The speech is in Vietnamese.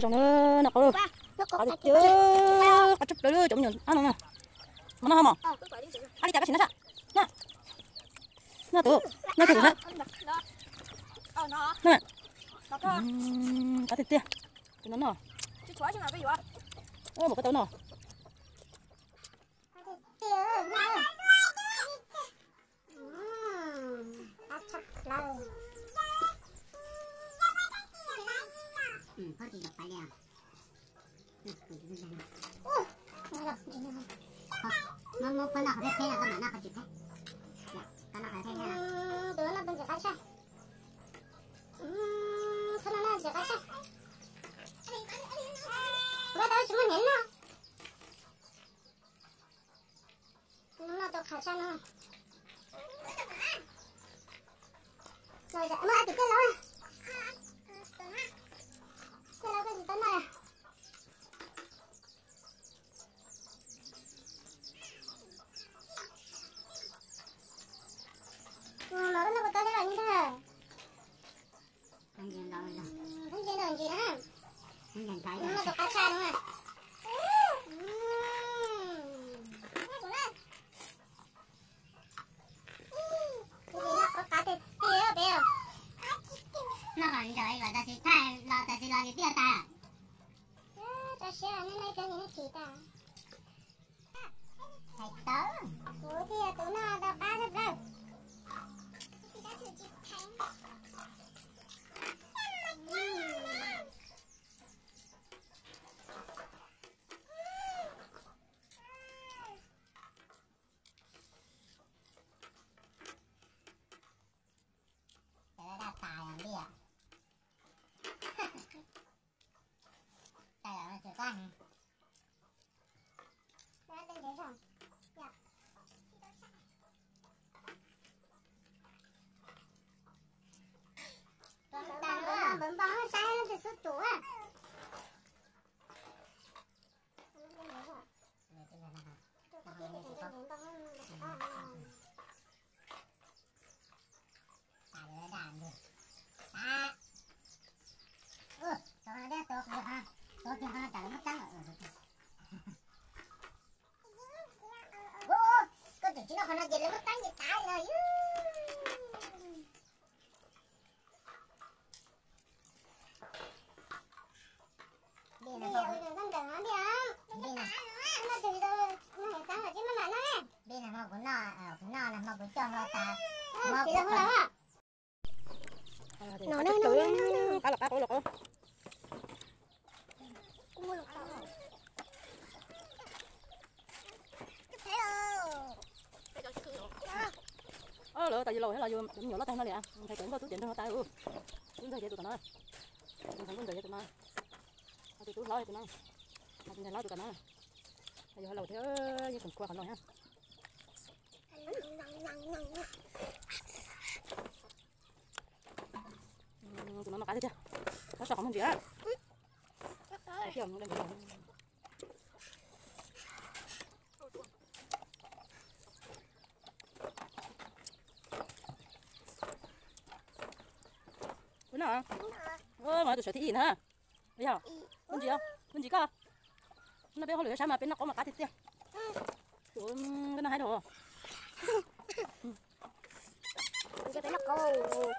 trong nữa nó có được nó có được cái chứ có chút nữa trong nhận ăn không mà nó không à? Ờ ăn đi chả có gì nữa nè nè tụ nè tụ nè nó. Nè cá thịt tia. Thì nó nè chứ chói chứ nào bây giờ ô một cái tấu nè Ừ, có gì gặp phải đeo. Ừ, ừ, ừ, ừ. Không, nó nó phân nào thế thế là các bạn nào phải chịu thế. Dạ, các nào phải thế là. 가잖아. Anh nhìn thấy nó rồi. được cá xa đúng không có cá thì tía bé Nó còn đợi gọi ta sẽ thay, lo ta sẽ lo cái tiêu ta. ta sẽ cái này cái này nó chỉ ta Thầy tớ. Ủa thì tụi nó đâu cá được Để nó đạp tài làm đi ạ. Đây là. Đã Tao nó bấm bóng nó tay nó thì xuất chủ à Để cái này nó học. Tài để đàn đi. Đó. Ừ, cho nó đeo tốt được ha. Tốt cho nó chẳng nó trắng ở. Ô, con chỉ nó nó nó cắn gì tay rồi Bây giờ không. bây giờ con đừng nó đi không? Đi nè. Nó từ từ nó phải cắn ở chứ nó lại nó nè Đi nè mà cũng no, ờ cũng no là mà cũng cho nó ta. Chỉ là không lắm à nó nó nó nó. Cá lọc cá cổ lọc ờ lỡ tại vì lâu hết là vô nhỏ nó tay nó liền thầy cũng có túi tiền trong tay ừ cũng thầy tụi nó cũng thầy cũng để tụi nó tụi tụi lo tụi nó tụi thầy lo tụi nó bây giờ lâu thế như còn qua còn lồi ha. Ừ, tụi nó mặc cái gì chưa? Nó sợ không gì á. Thấy chưa nó đang bị Bữa nào? Ơ mà tôi sợ thị gì nữa. Bây giờ, con gì không? Con gì cơ? Nó biết hồi lửa sao mà bên nó có mà cá thịt tiêu. Tụi cái nó hay đồ. cái cái nó câu